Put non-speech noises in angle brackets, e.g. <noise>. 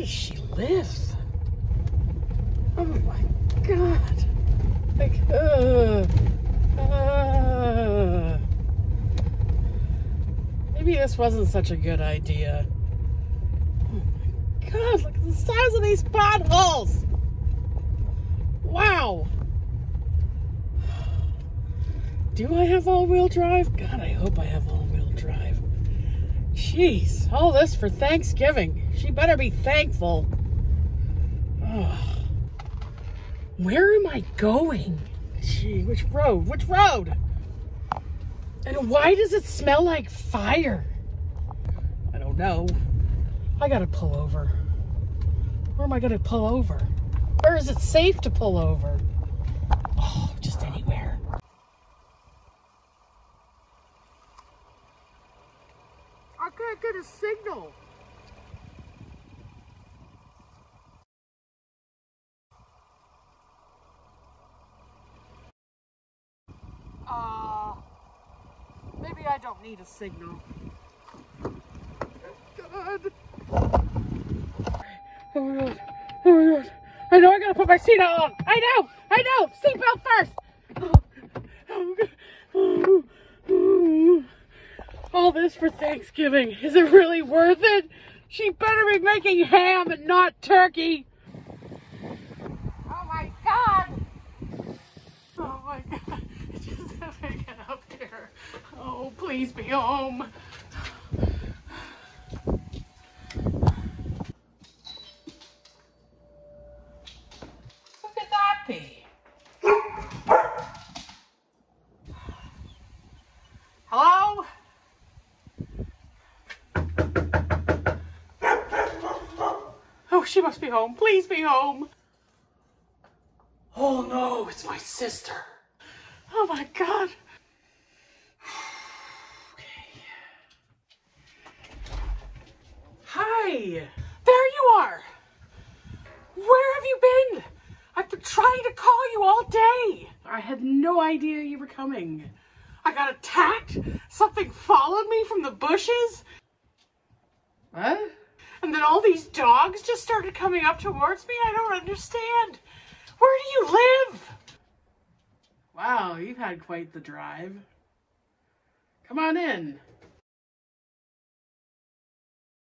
does she live? Oh my god. Like, uh, uh. Maybe this wasn't such a good idea. Oh my god, look at the size of these potholes. Wow. Do I have all-wheel drive? God, I hope I have all-wheel drive. Jeez, all this for Thanksgiving. She better be thankful. Where am I going? Gee, which road? Which road? And why does it smell like fire? I don't know. I gotta pull over. Where am I gonna pull over? Where is it safe to pull over? Oh, just anywhere. I can't get a signal. Uh, maybe I don't need a signal. God. Oh my god. Oh my god. I know I gotta put my seatbelt on. I know. I know. Seatbelt first. Oh, oh, god. Oh, oh. All this for Thanksgiving. Is it really worth it? She better be making ham and not turkey. Oh my god. Oh my god. <laughs> Just have to get up here. Oh, please be home. She must be home. Please be home. Oh no, it's my sister. Oh my god. Okay. Hi. There you are. Where have you been? I've been trying to call you all day. I had no idea you were coming. I got attacked. Something followed me from the bushes. What? All these dogs just started coming up towards me. I don't understand. Where do you live? Wow, you've had quite the drive. Come on in.